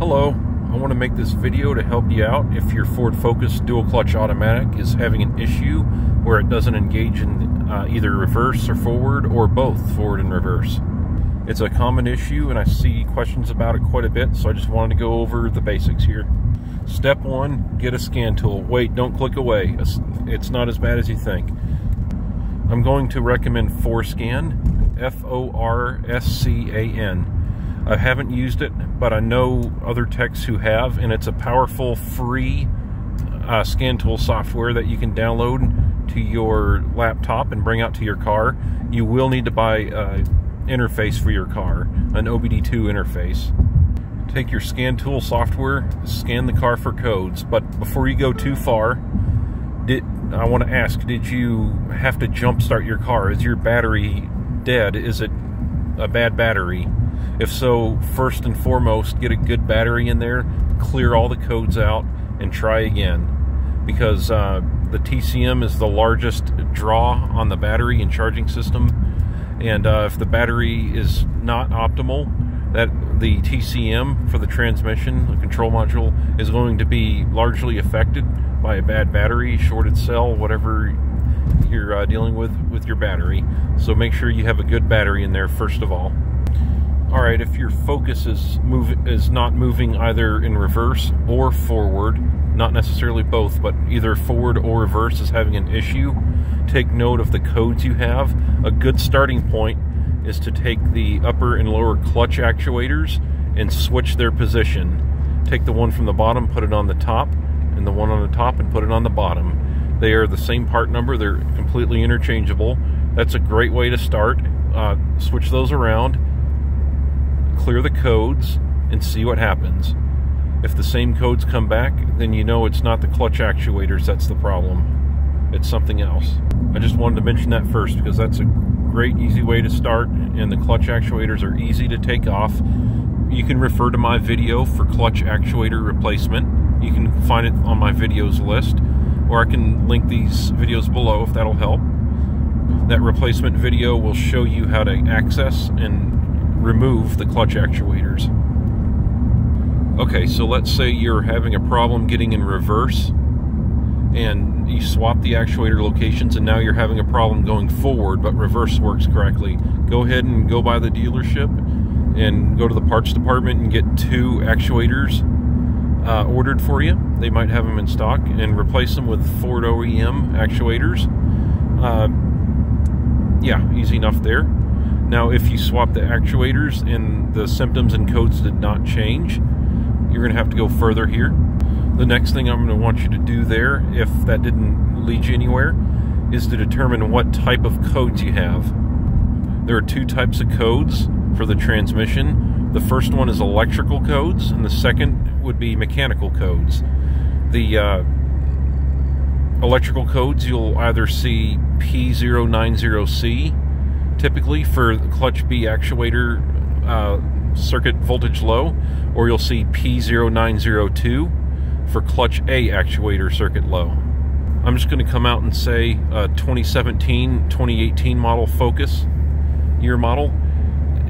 Hello, I want to make this video to help you out if your Ford Focus dual clutch automatic is having an issue where it doesn't engage in uh, either reverse or forward or both forward and reverse. It's a common issue and I see questions about it quite a bit so I just wanted to go over the basics here. Step one, get a scan tool. Wait, don't click away. It's not as bad as you think. I'm going to recommend Forscan, F-O-R-S-C-A-N. I haven't used it, but I know other techs who have, and it's a powerful free uh, scan tool software that you can download to your laptop and bring out to your car. You will need to buy an interface for your car, an OBD2 interface. Take your scan tool software, scan the car for codes, but before you go too far, did I want to ask, did you have to jump start your car? Is your battery dead? Is it a bad battery? If so, first and foremost, get a good battery in there, clear all the codes out, and try again. Because uh, the TCM is the largest draw on the battery and charging system. And uh, if the battery is not optimal, that the TCM for the transmission, the control module, is going to be largely affected by a bad battery, shorted cell, whatever you're uh, dealing with with your battery. So make sure you have a good battery in there first of all all right, if your focus is move is not moving either in reverse or forward, not necessarily both, but either forward or reverse is having an issue, take note of the codes you have. A good starting point is to take the upper and lower clutch actuators and switch their position. Take the one from the bottom, put it on the top, and the one on the top and put it on the bottom. They are the same part number, they're completely interchangeable. That's a great way to start. Uh, switch those around clear the codes and see what happens. If the same codes come back, then you know it's not the clutch actuators that's the problem. It's something else. I just wanted to mention that first because that's a great, easy way to start, and the clutch actuators are easy to take off. You can refer to my video for clutch actuator replacement. You can find it on my videos list, or I can link these videos below if that'll help. That replacement video will show you how to access and remove the clutch actuators. Okay, so let's say you're having a problem getting in reverse and you swap the actuator locations and now you're having a problem going forward but reverse works correctly. Go ahead and go by the dealership and go to the parts department and get two actuators uh, ordered for you. They might have them in stock and replace them with Ford OEM actuators. Uh, yeah, easy enough there. Now, if you swap the actuators and the symptoms and codes did not change, you're going to have to go further here. The next thing I'm going to want you to do there, if that didn't lead you anywhere, is to determine what type of codes you have. There are two types of codes for the transmission. The first one is electrical codes, and the second would be mechanical codes. The uh, electrical codes, you'll either see P090C typically for clutch B actuator uh, circuit voltage low, or you'll see P0902 for clutch A actuator circuit low. I'm just going to come out and say uh, 2017, 2018 model Focus year model.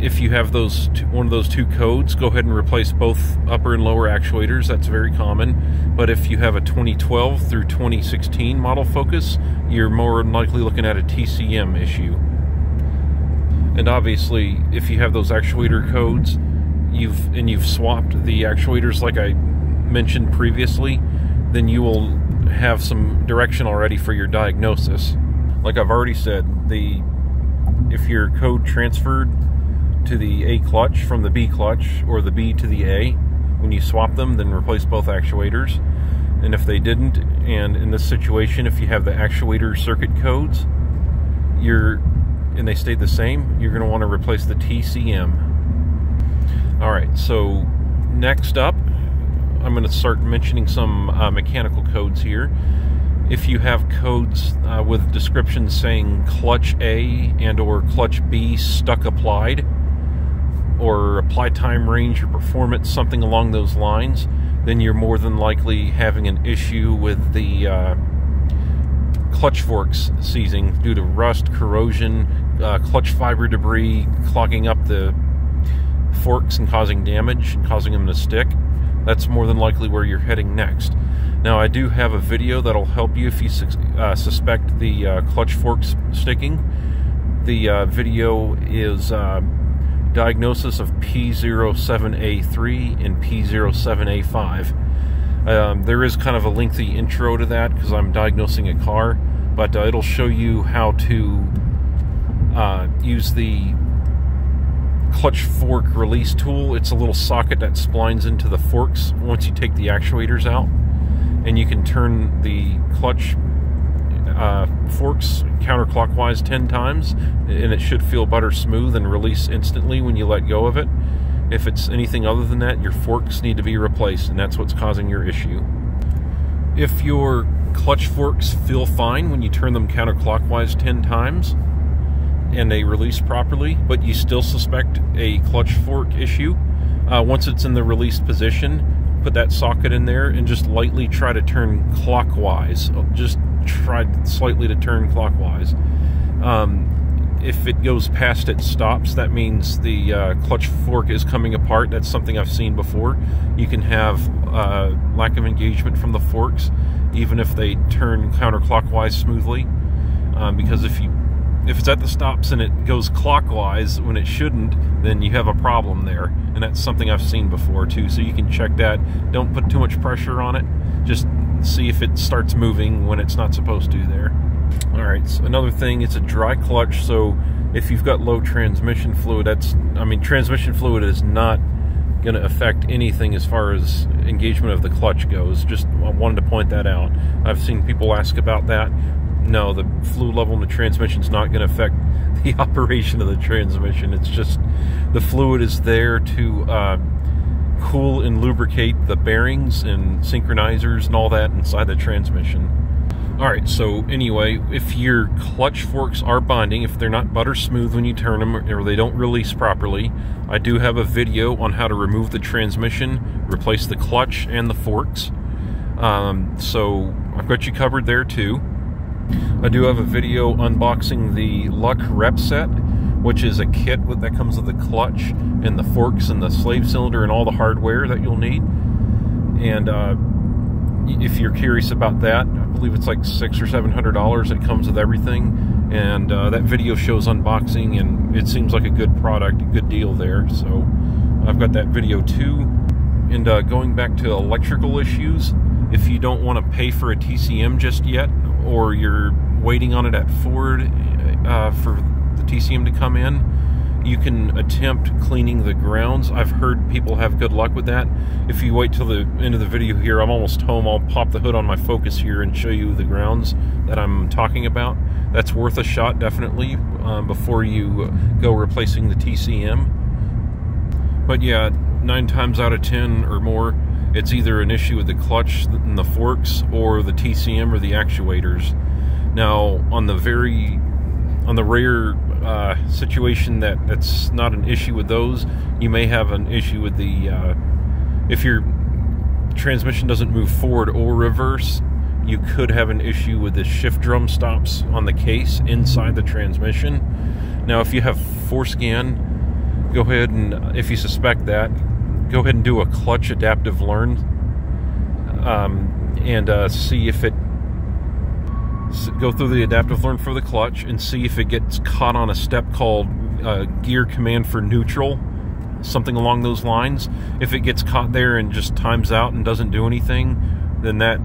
If you have those two, one of those two codes, go ahead and replace both upper and lower actuators. That's very common. But if you have a 2012 through 2016 model Focus, you're more likely looking at a TCM issue. And obviously, if you have those actuator codes, you've and you've swapped the actuators like I mentioned previously, then you will have some direction already for your diagnosis. Like I've already said, the if your code transferred to the A clutch from the B clutch or the B to the A, when you swap them, then replace both actuators. And if they didn't, and in this situation, if you have the actuator circuit codes, you're and they stayed the same, you're going to want to replace the TCM. All right, so next up, I'm going to start mentioning some uh, mechanical codes here. If you have codes uh, with descriptions saying clutch A and or clutch B stuck applied, or apply time range or performance, something along those lines, then you're more than likely having an issue with the uh, clutch forks seizing due to rust, corrosion, uh, clutch fiber debris clogging up the forks and causing damage and causing them to stick. that's more than likely where you're heading next. Now, I do have a video that'll help you if you uh, suspect the uh, clutch forks sticking. The uh, video is uh, diagnosis of P07A3 and P07A5. Um, there is kind of a lengthy intro to that because I'm diagnosing a car, but uh, it'll show you how to uh, use the clutch fork release tool. It's a little socket that splines into the forks once you take the actuators out. And you can turn the clutch uh, forks counterclockwise 10 times and it should feel butter smooth and release instantly when you let go of it. If it's anything other than that, your forks need to be replaced and that's what's causing your issue. If your clutch forks feel fine when you turn them counterclockwise 10 times, and they release properly, but you still suspect a clutch fork issue, uh, once it's in the released position, put that socket in there and just lightly try to turn clockwise. Just try slightly to turn clockwise. Um, if it goes past its stops, that means the uh, clutch fork is coming apart. That's something I've seen before. You can have uh, lack of engagement from the forks, even if they turn counterclockwise smoothly. Um, because if you if it's at the stops and it goes clockwise when it shouldn't, then you have a problem there. And that's something I've seen before too. So you can check that. Don't put too much pressure on it. Just see if it starts moving when it's not supposed to there. All right, so another thing, it's a dry clutch. So if you've got low transmission fluid, that's, I mean, transmission fluid is not going to affect anything as far as engagement of the clutch goes. Just wanted to point that out. I've seen people ask about that no, the fluid level in the transmission is not going to affect the operation of the transmission. It's just the fluid is there to uh, cool and lubricate the bearings and synchronizers and all that inside the transmission. Alright, so anyway, if your clutch forks are binding, if they're not butter smooth when you turn them or they don't release properly, I do have a video on how to remove the transmission, replace the clutch and the forks. Um, so I've got you covered there too. I do have a video unboxing the Luck Rep Set, which is a kit that comes with the clutch and the forks and the slave cylinder and all the hardware that you'll need. And uh, if you're curious about that, believe it's like six or seven hundred dollars. It comes with everything, and uh, that video shows unboxing, and it seems like a good product, a good deal there. So I've got that video too. And uh, going back to electrical issues, if you don't want to pay for a TCM just yet, or you're waiting on it at Ford uh, for the TCM to come in, you can attempt cleaning the grounds. I've heard people have good luck with that. If you wait till the end of the video here, I'm almost home. I'll pop the hood on my Focus here and show you the grounds that I'm talking about. That's worth a shot, definitely, um, before you go replacing the TCM. But yeah, nine times out of ten or more, it's either an issue with the clutch and the forks or the TCM or the actuators. Now, on the very on the rare uh, situation that that's not an issue with those, you may have an issue with the uh, if your transmission doesn't move forward or reverse. You could have an issue with the shift drum stops on the case inside the transmission. Now, if you have Forscan, go ahead and if you suspect that, go ahead and do a clutch adaptive learn um, and uh, see if it go through the adaptive learn for the clutch and see if it gets caught on a step called uh, gear command for neutral something along those lines if it gets caught there and just times out and doesn't do anything then that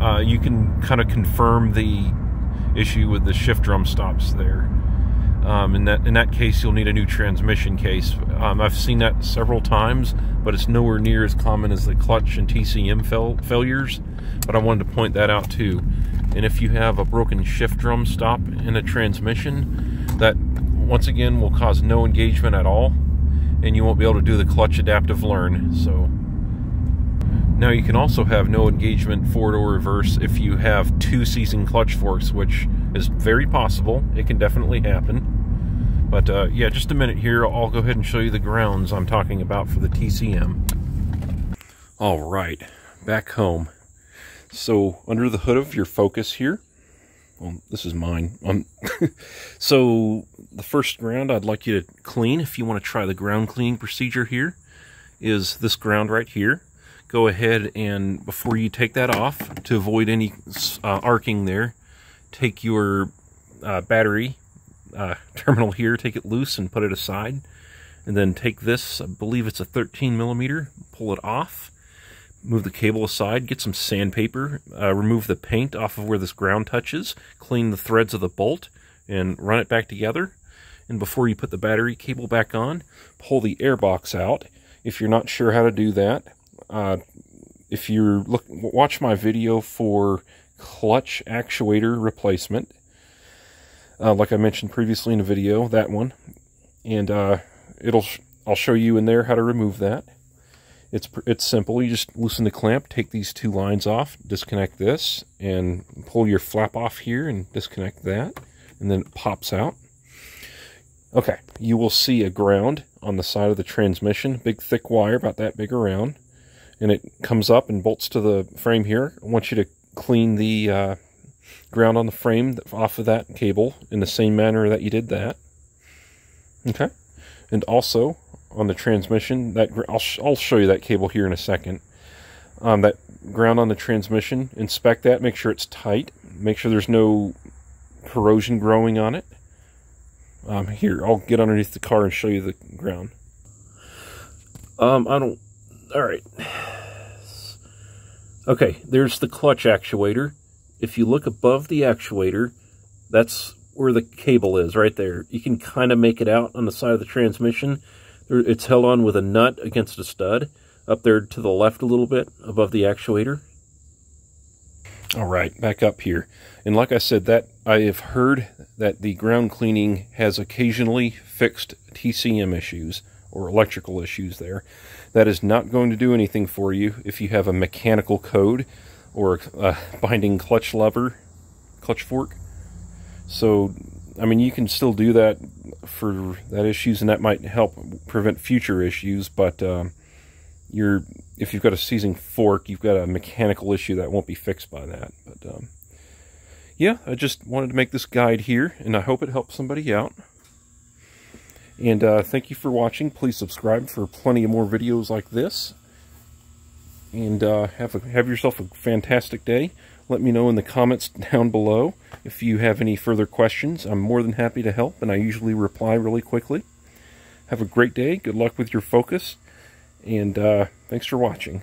uh, you can kind of confirm the issue with the shift drum stops there um, in that in that case, you'll need a new transmission case. Um, I've seen that several times, but it's nowhere near as common as the clutch and TCM fail failures. But I wanted to point that out too. And if you have a broken shift drum stop in a transmission, that once again will cause no engagement at all, and you won't be able to do the clutch adaptive learn. So now you can also have no engagement forward or reverse if you have two seizing clutch forks, which is very possible. It can definitely happen. But uh, yeah, just a minute here. I'll go ahead and show you the grounds I'm talking about for the TCM. All right, back home. So under the hood of your Focus here, well, this is mine. Um, so the first ground I'd like you to clean, if you want to try the ground cleaning procedure here, is this ground right here go ahead and before you take that off, to avoid any uh, arcing there, take your uh, battery uh, terminal here, take it loose and put it aside. And then take this, I believe it's a 13 millimeter, pull it off, move the cable aside, get some sandpaper, uh, remove the paint off of where this ground touches, clean the threads of the bolt, and run it back together. And before you put the battery cable back on, pull the air box out. If you're not sure how to do that, uh, if you look, watch my video for clutch actuator replacement, uh, like I mentioned previously in the video, that one, and uh, it'll I'll show you in there how to remove that. It's it's simple. You just loosen the clamp, take these two lines off, disconnect this, and pull your flap off here and disconnect that, and then it pops out. Okay, you will see a ground on the side of the transmission, big thick wire about that big around, and it comes up and bolts to the frame here. I want you to clean the uh, ground on the frame off of that cable in the same manner that you did that. Okay, and also on the transmission, that I'll, I'll show you that cable here in a second. Um, that ground on the transmission, inspect that, make sure it's tight, make sure there's no corrosion growing on it. Um, here, I'll get underneath the car and show you the ground. Um, I don't... Alright. Okay, there's the clutch actuator. If you look above the actuator, that's where the cable is, right there. You can kind of make it out on the side of the transmission. It's held on with a nut against a stud up there to the left a little bit above the actuator. All right, back up here. And like I said, that I have heard that the ground cleaning has occasionally fixed TCM issues or electrical issues there. That is not going to do anything for you if you have a mechanical code or a binding clutch lever, clutch fork. So, I mean, you can still do that for that issues, and that might help prevent future issues, but um, you're if you've got a seizing fork, you've got a mechanical issue that won't be fixed by that. But um, yeah, I just wanted to make this guide here, and I hope it helps somebody out. And uh, thank you for watching. Please subscribe for plenty of more videos like this. And uh, have, a, have yourself a fantastic day. Let me know in the comments down below if you have any further questions. I'm more than happy to help, and I usually reply really quickly. Have a great day. Good luck with your focus. And uh, thanks for watching.